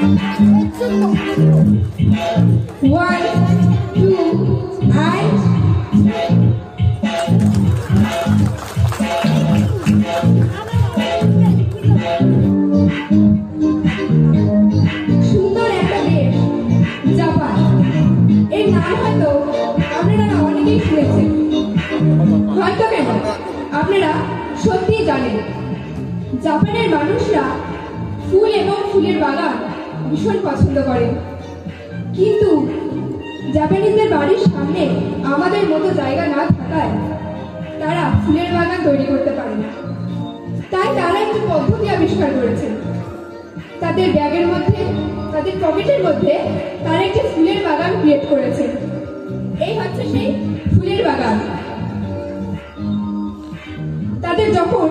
One, two, হয়তো আপনারা সত্যিই জানেন জাপানের মানুষরা ফুল এবং ফুলের বাগান ভীষণ পছন্দ করেন কিন্তু জাপানিজদের বাড়ির সামনে আমাদের মতো জায়গা না থাকায় তারা ফুলের বাগান তৈরি করতে পারে না। তাই তারা একটি পদ্ধতি আবিষ্কার করেছেন। তাদের ব্যাগের মধ্যে, তাদের পকেটের মধ্যে তারা একটি ফুলের বাগান ক্রিয়েট করেছেন। এই হচ্ছে সেই ফুলের বাগান। তাদের যখন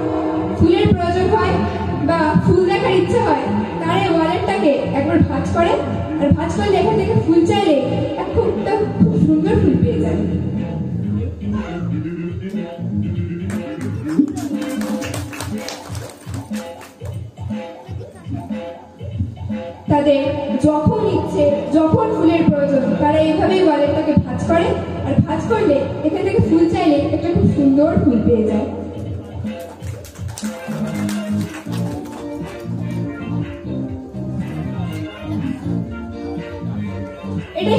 ফুলের প্রয়োজন হয় বা ফুল দেখার ইচ্ছে হয় তারা এই ওয়ালেটটাকে একবার ভাঁজ করে, আর ভাঁজ করলে এখান থেকে ফুল চাইলে খুব খুব সুন্দর ফুল পেয়ে যায়। তাদের যখন ইচ্ছে, যখন ফুলের প্রয়োজন, তারা এইভাবেই ওয়ালেটটাকে ভাঁজ করে, আর ভাঁজ করলে এখান থেকে ফুল চাইলে একটা খুব সুন্দর ফুল পেয়ে যায়।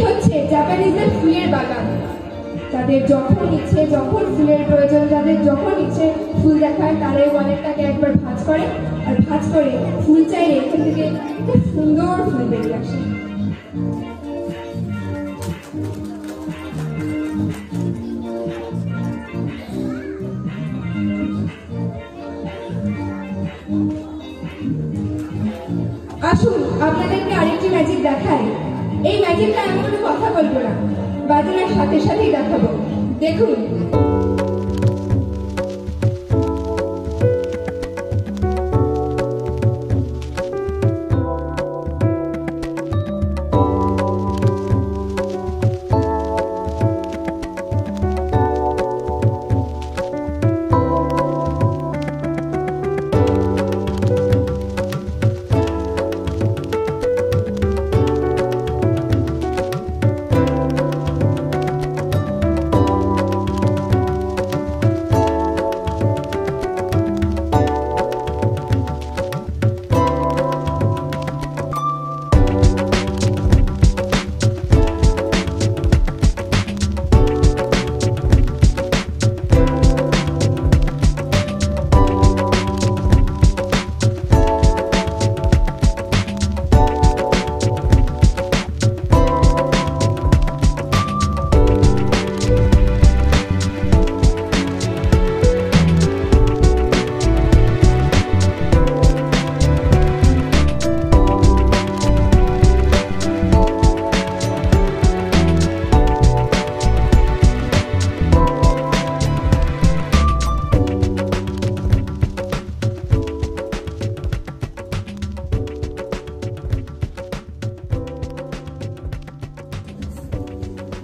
হচ্ছে জাপানিজদের ফুলের বাগান। তাদের যখন ইচ্ছে, যখন ফুলের প্রয়োজন, যাদের যখন ইচ্ছে ফুল দেখায় তারা ওয়ালেটটাকে একবার ভাঁজ করে। আর ভাঁজ করে ফুল চাইলে এখান থেকে খুব সুন্দর ফুল বেরিয়ে আসে। আসুন, আপনাদেরকে আরেকটি ম্যাজিক দেখাই। এই ম্যাজিকটা এমন কথা বলব না। বাজানোর সাথে সাথেই দেখাবো। দেখুন।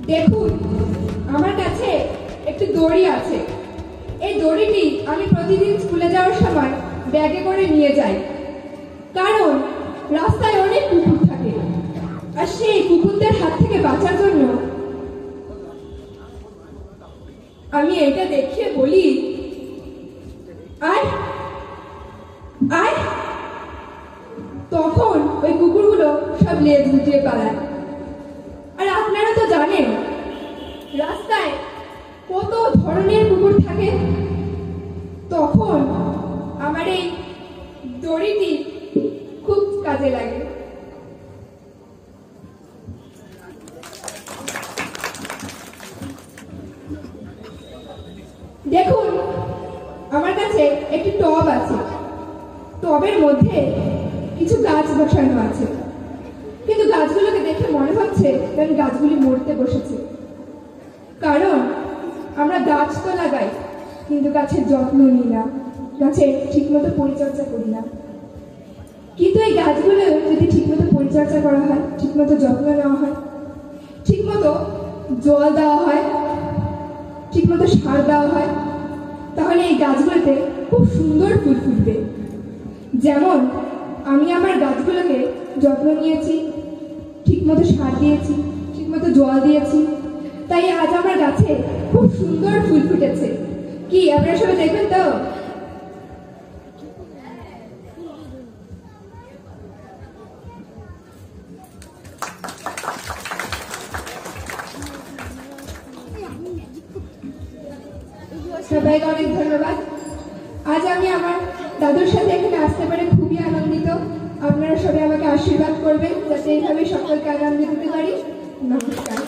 দেখুন, আমার কাছে একটি দড়ি আছে। এই দড়িটি আমি প্রতিদিন স্কুলে যাওয়ার সময় ব্যাগে করে নিয়ে যাই। কারণ রাস্তায় অনেক কুকুর থাকে। আর সেই কুকুরদের হাত থেকে বাঁচার জন্য আমি এটা দেখিয়ে বলি, আয় আয়। তখন ওই কুকুরগুলো সব লেজ গুটিয়ে পালায়। আর জানেন রাস্তায় কত ধরনের কুকুর থাকে? তখন আমার এই দড়িটি খুব কাজে লাগে। দেখুন, আমার কাছে একটি টব আছে। টবের মধ্যে কিছু গাছ বসানো আছে। গাছগুলোকে দেখে মনে হচ্ছে যেন গাছগুলি মরতে বসেছে। কারণ আমরা গাছ তো লাগাই কিন্তু গাছের যত্ন নিই না। গাছের ঠিকমতো পরিচর্যা করি না। কিন্তু এই গাছগুলো যদি ঠিকমতো পরিচর্যা করা হয়, ঠিকমতো যত্ন নেওয়া হয়, ঠিকমতো জল দেওয়া হয়, ঠিকমতো সার দেওয়া হয়, তাহলে এই গাছগুলোতে খুব সুন্দর ফুল ফুটবে। যেমন আমি আমার গাছগুলোকে যত্ন নিয়েছি ঠিকমতো সার দিয়েছি, ঠিকমতো জল দিয়েছি। তাই আজ আমার গাছে খুব সুন্দর ফুল ফুটেছে। কি, আপনারা সবাই দেখবেন তো? সবাইকে অনেক ধন্যবাদ। আজ আমি আমার দাদুর সাথে এখানে আসতে পারে খুবই আনন্দিত। আপনারা সবাই আমাকে আশীর্বাদ করবেন। যাতে এইভাবে সকলকে আগাম দিতে পারি। নমস্কার।